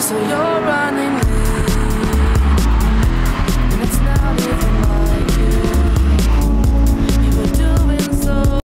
So you're running